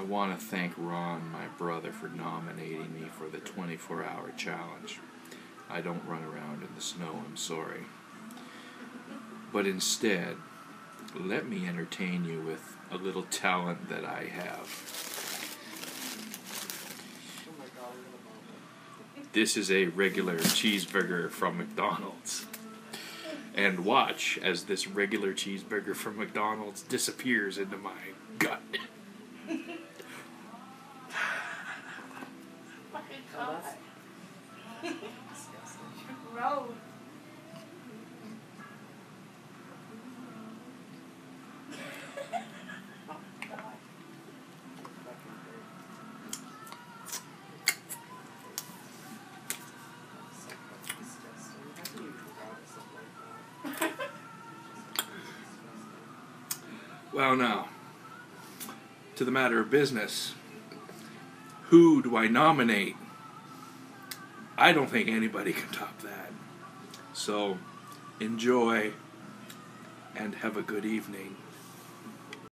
I want to thank Ron, my brother, for nominating me for the 24 hour challenge. I don't run around in the snow, I'm sorry. But instead, let me entertain you with a little talent that I have. This is a regular cheeseburger from McDonald's. And watch as this regular cheeseburger from McDonald's disappears into my gut. Well, now, to the matter of business. Who do I nominate? I don't think anybody can top that. So, enjoy and have a good evening.